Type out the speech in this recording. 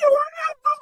you are not